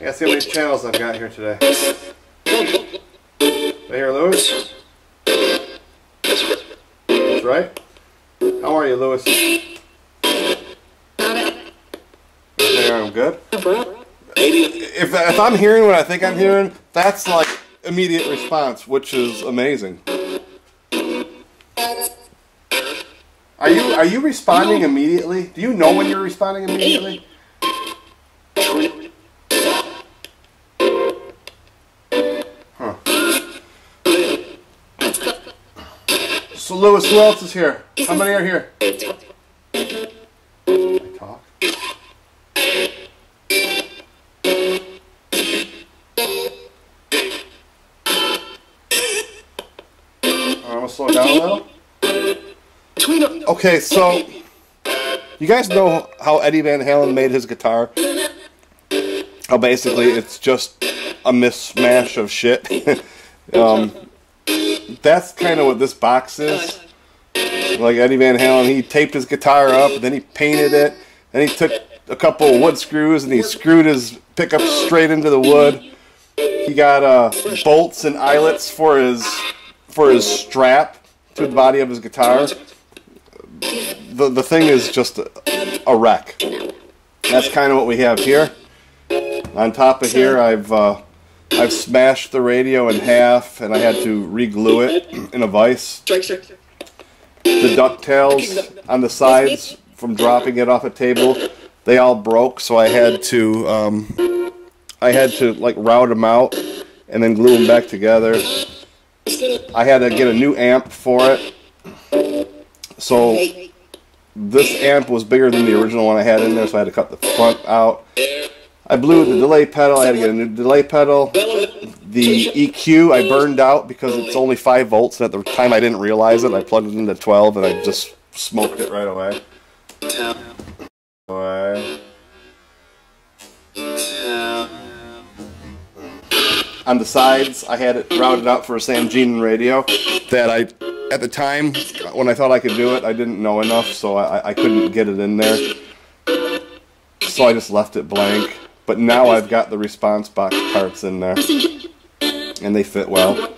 Yeah, see how many channels I've got here today. Right here, Lewis? That's right. How are you, Lewis? There, I'm good. If, if I'm hearing what I think I'm hearing, that's like immediate response, which is amazing. Are you are you responding immediately? Do you know when you're responding immediately? So Lewis, who else is here? How many are here? I Talk. I'm gonna slow down a little. Okay, so you guys know how Eddie Van Halen made his guitar? How basically it's just a mismatch of shit. um, that's kind of what this box is. Like Eddie Van Halen, he taped his guitar up, and then he painted it, then he took a couple of wood screws and he screwed his pickup straight into the wood. He got uh, bolts and eyelets for his for his strap to the body of his guitar. The the thing is just a, a wreck. That's kind of what we have here. On top of here, I've uh, I've smashed the radio in half, and I had to re-glue it in a vise. The ducktails on the sides from dropping it off a table, they all broke, so I had to um, I had to like route them out and then glue them back together. I had to get a new amp for it. So this amp was bigger than the original one I had in there, so I had to cut the front out. I blew the delay pedal. I had to get a new delay pedal. The EQ I burned out because it's only 5 volts. And at the time I didn't realize it. I plugged it into 12 and I just smoked it right away. On the sides, I had it routed out for a Sangean radio that I, at the time, when I thought I could do it, I didn't know enough, so I, I couldn't get it in there. So I just left it blank. But now I've got the response box parts in there, and they fit well.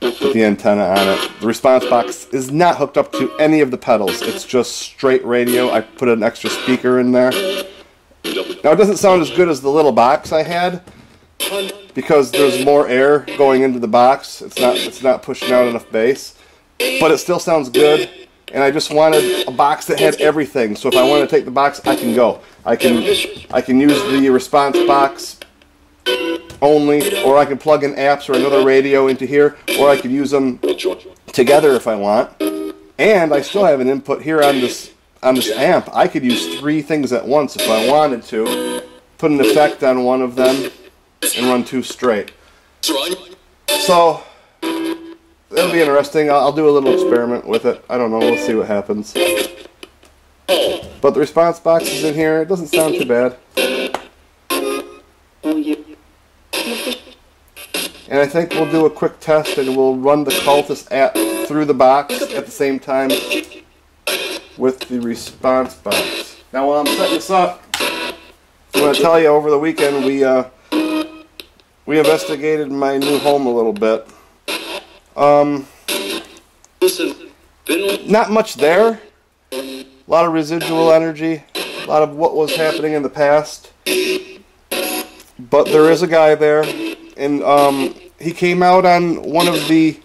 Put the antenna on it. The response box is not hooked up to any of the pedals. It's just straight radio. I put an extra speaker in there. Now it doesn't sound as good as the little box I had because there's more air going into the box. It's not it's not pushing out enough bass, but it still sounds good. And I just wanted a box that had everything. So if I want to take the box, I can go. I can I can use the response box only, or I can plug in apps or another radio into here, or I can use them together if I want. And I still have an input here on this on this amp. I could use three things at once if I wanted to. Put an effect on one of them and run two straight. So that'll be interesting. I'll, I'll do a little experiment with it. I don't know. We'll see what happens. But the response box is in here. It doesn't sound too bad. And I think we'll do a quick test and we'll run the cultist app through the box at the same time with the response box. Now while I'm setting this up, I'm going to tell you over the weekend we uh, we investigated my new home a little bit. Um, not much there. Lot of residual energy. A lot of what was happening in the past. But there is a guy there, and um, he came out on one of the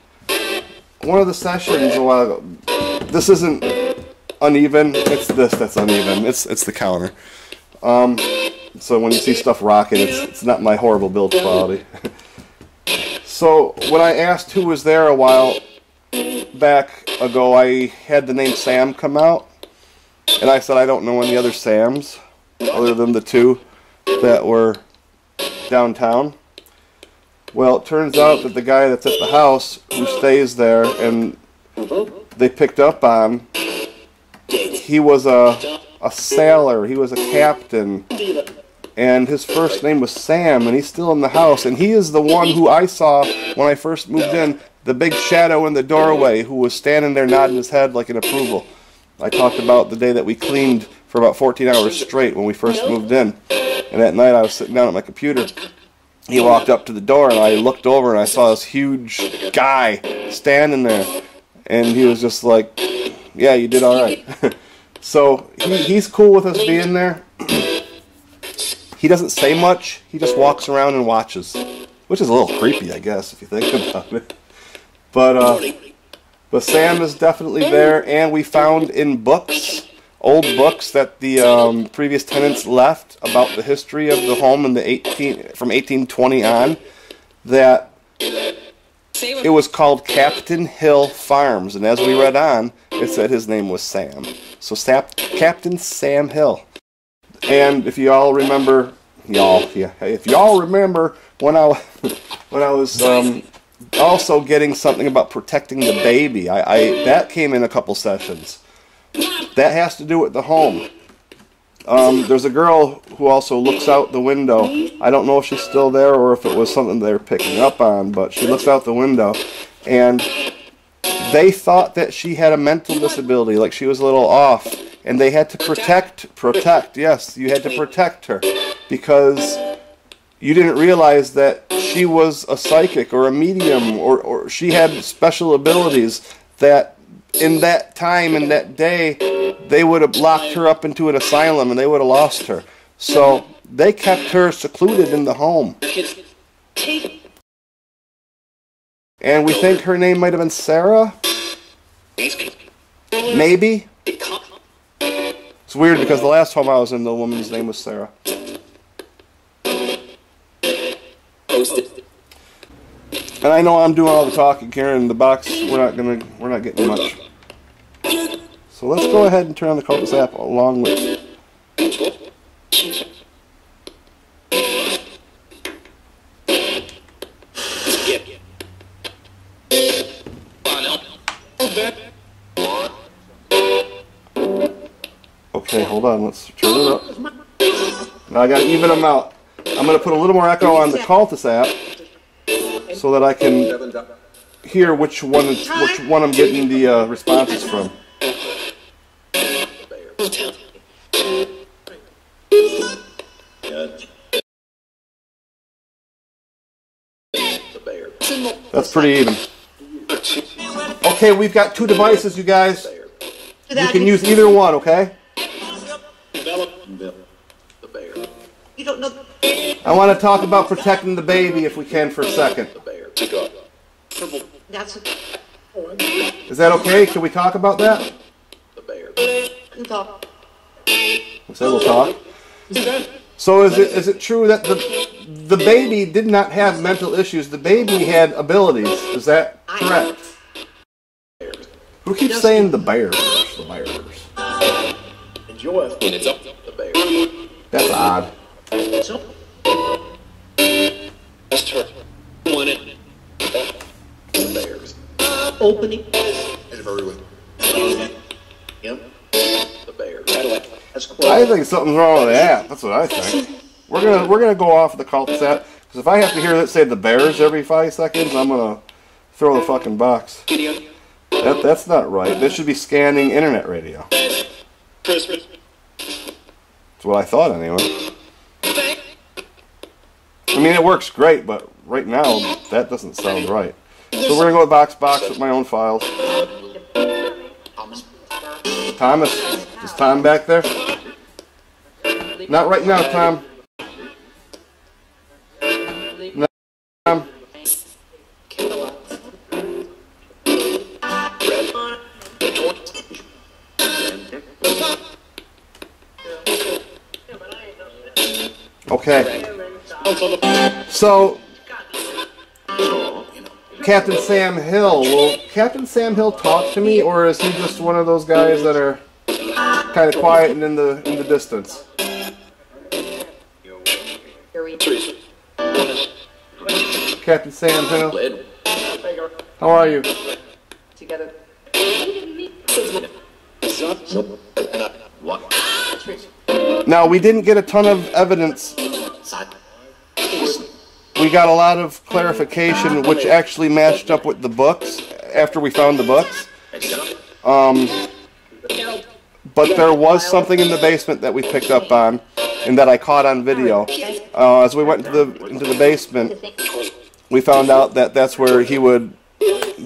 one of the sessions a while ago. This isn't uneven. It's this that's uneven. It's it's the counter. Um, so when you see stuff rocking, it's it's not my horrible build quality. so when I asked who was there a while back ago, I had the name Sam come out, and I said I don't know any other Sams other than the two that were downtown. Well, it turns out that the guy that's at the house who stays there and they picked up on, he was a, a sailor, he was a captain, and his first name was Sam, and he's still in the house, and he is the one who I saw when I first moved in, the big shadow in the doorway who was standing there nodding his head like an approval. I talked about the day that we cleaned for about 14 hours straight when we first moved in. And that night I was sitting down at my computer he walked up to the door, and I looked over and I saw this huge guy standing there, and he was just like, "Yeah, you did all right." so he, he's cool with us being there. he doesn't say much. He just walks around and watches, which is a little creepy, I guess, if you think about it. But uh, but Sam is definitely there, and we found in books old books that the um, previous tenants left about the history of the home in the 18 from 1820 on that it was called Captain Hill Farms. And as we read on it said his name was Sam. So Sap, Captain Sam Hill. And if you all remember y'all yeah if y'all remember when I when I was um, also getting something about protecting the baby. I, I that came in a couple sessions. That has to do with the home. Um, there's a girl who also looks out the window. I don't know if she's still there or if it was something they were picking up on, but she looks out the window. And they thought that she had a mental disability, like she was a little off, and they had to protect, protect, yes, you had to protect her. Because you didn't realize that she was a psychic or a medium or, or she had special abilities that in that time, in that day, they would have locked her up into an asylum and they would have lost her. So they kept her secluded in the home. And we think her name might have been Sarah? Maybe? It's weird because the last home I was in, the woman's name was Sarah. And I know I'm doing all the talking here in the box. We're not gonna. We're not getting much. So let's go ahead and turn on the Cultist app along with. Okay, hold on. Let's turn it up. Now I got to even them out. I'm going to put a little more echo on the Cultist app so that I can hear which one which one I'm getting the uh, responses from. That's pretty even. Okay, we've got two devices, you guys. You can use either one, okay? I want to talk about protecting the baby if we can for a second. That's Is that okay? Can we talk about that? talk. We said we'll talk. So is it is it true that the the baby did not have mental issues? The baby had abilities. Is that correct? Who keeps saying the bears? The bears. Enjoy when it's up the bear. That's odd. So, Just her. One it. Opening. And very. The bears. I think something's wrong with the app. That's what I think. We're gonna we're gonna go off the cultist set because if I have to hear it say the bears every five seconds, I'm gonna throw the fucking box. That that's not right. This should be scanning internet radio. That's what I thought anyway. I mean, it works great, but right now that doesn't sound right. So we're gonna go with box box with my own files. Thomas, is Tom back there? Not right now, Tom. No, Tom. Okay. So, Captain Sam Hill. Will Captain Sam Hill talk to me, or is he just one of those guys that are kind of quiet and in the in the distance? Captain Sam Hill, how are you? Together. Now we didn't get a ton of evidence. We got a lot of clarification, which actually matched up with the books after we found the books. Um, but there was something in the basement that we picked up on, and that I caught on video. uh, as we went into the into the basement, we found out that that's where he would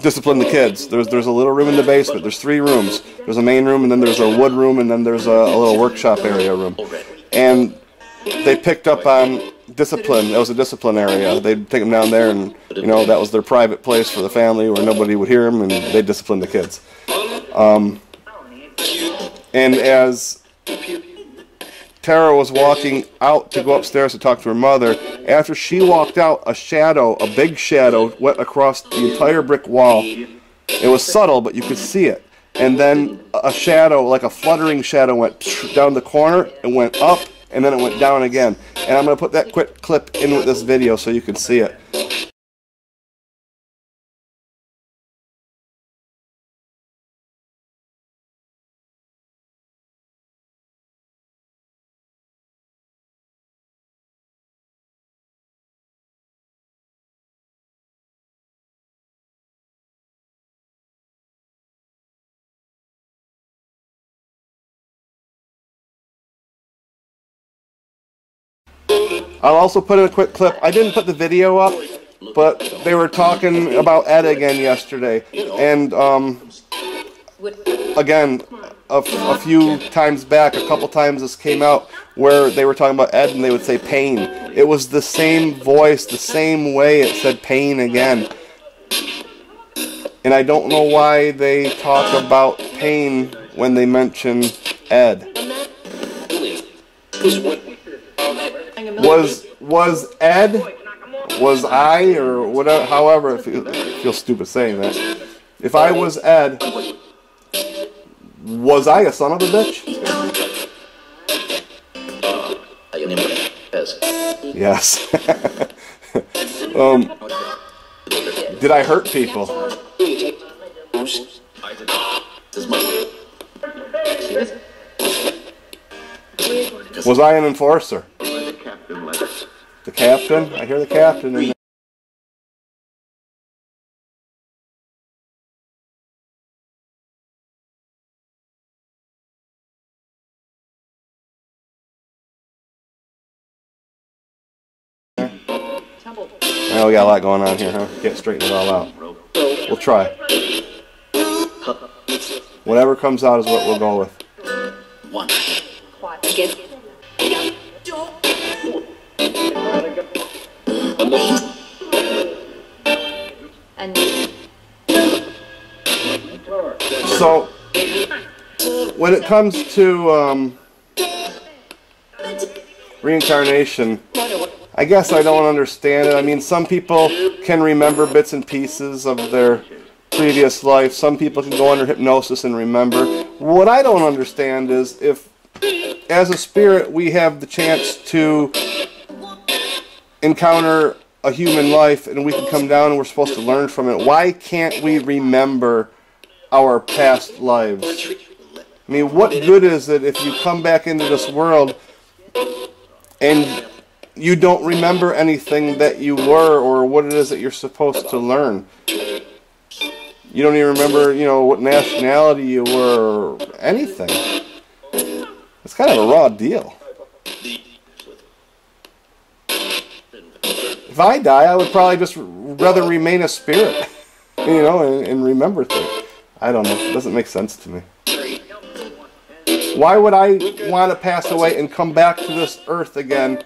discipline the kids. There's there's a little room in the basement. There's three rooms. There's a main room, and then there's a wood room, and then there's a, a little workshop area room. And they picked up on discipline. That was a discipline area. They'd take them down there, and you know that was their private place for the family where nobody would hear them, and they disciplined the kids. Um, and as Tara was walking out to go upstairs to talk to her mother. After she walked out, a shadow, a big shadow, went across the entire brick wall. It was subtle, but you could see it. And then a shadow, like a fluttering shadow, went down the corner and went up, and then it went down again. And I'm going to put that quick clip in with this video so you can see it. I'll also put in a quick clip. I didn't put the video up, but they were talking about Ed again yesterday. And um, again, a, a few times back, a couple times this came out where they were talking about Ed and they would say pain. It was the same voice, the same way it said pain again. And I don't know why they talk about pain when they mention Ed. Was was Ed? Was I or whatever? However, it feels, it feels stupid saying that. If I was Ed, was I a son of a bitch? Yes. um, did I hurt people? Was I an enforcer? The captain? I hear the captain in there. Oh, we got a lot going on here, huh? Get straighten it all out. We'll try. Whatever comes out is what we'll go with. One. So, when it comes to um, reincarnation, I guess I don't understand it. I mean, some people can remember bits and pieces of their previous life. Some people can go under hypnosis and remember. What I don't understand is if, as a spirit, we have the chance to encounter a human life and we can come down and we're supposed to learn from it, why can't we remember our past lives? I mean, what good is it if you come back into this world and you don't remember anything that you were or what it is that you're supposed to learn? You don't even remember, you know, what nationality you were or anything. It's kind of a raw deal. If I die, I would probably just rather remain a spirit, you know, and, and remember things. I don't know. It doesn't make sense to me. Why would I want to pass away and come back to this earth again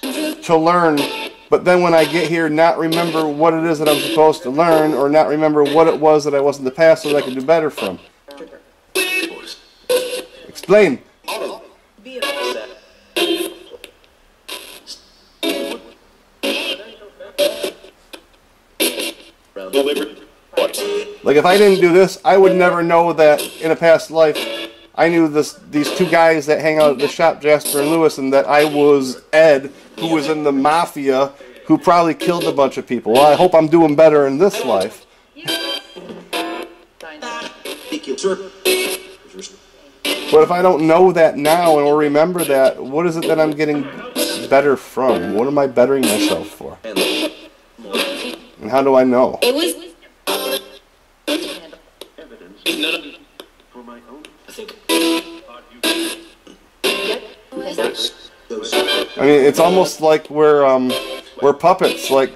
to learn, but then when I get here, not remember what it is that I'm supposed to learn, or not remember what it was that I was in the past so that I could do better from? Explain. Like if I didn't do this, I would never know that in a past life I knew this these two guys that hang out at the shop, Jasper and Lewis, and that I was Ed, who was in the mafia, who probably killed a bunch of people. Well, I hope I'm doing better in this life. But if I don't know that now and or remember that, what is it that I'm getting better from? What am I bettering myself for? And how do I know? It was None of for my own. I think. I mean, it's almost like we're um, we're puppets. Like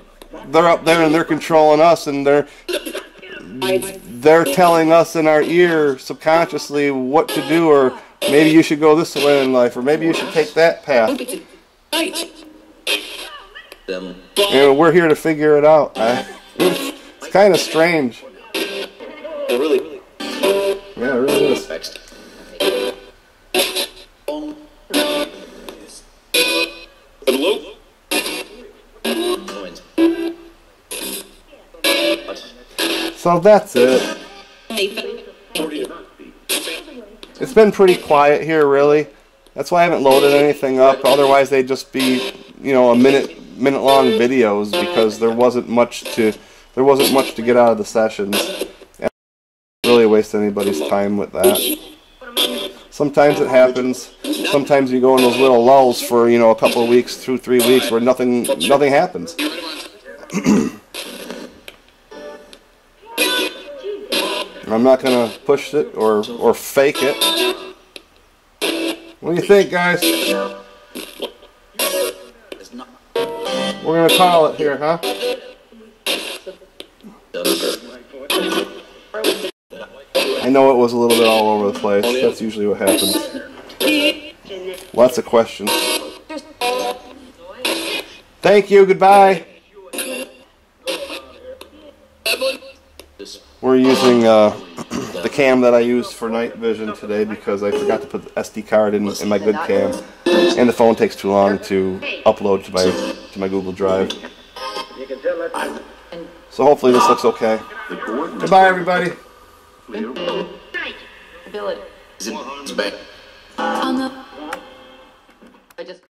they're up there and they're controlling us, and they're they're telling us in our ear subconsciously what to do, or maybe you should go this way in life, or maybe you should take that path. Them. And we're here to figure it out. I, it's kind of strange. Really So that's it. It's been pretty quiet here, really. That's why I haven't loaded anything up. Otherwise, they'd just be, you know, a minute minute long videos because there wasn't much to there wasn't much to get out of the sessions. And really waste anybody's time with that. Sometimes it happens. Sometimes you go in those little lulls for you know a couple of weeks, two, three weeks, where nothing nothing happens. I'm not gonna push it or or fake it. What do you think, guys? We're gonna call it here, huh? I know it was a little bit all over the place. That's usually what happens. Lots of questions. Thank you. Goodbye. We're using uh, the cam that I used for night vision today because I forgot to put the SD card in, in my good cam, and the phone takes too long to upload to my to my Google Drive. So hopefully this looks okay. Goodbye, everybody. Is it back? I just.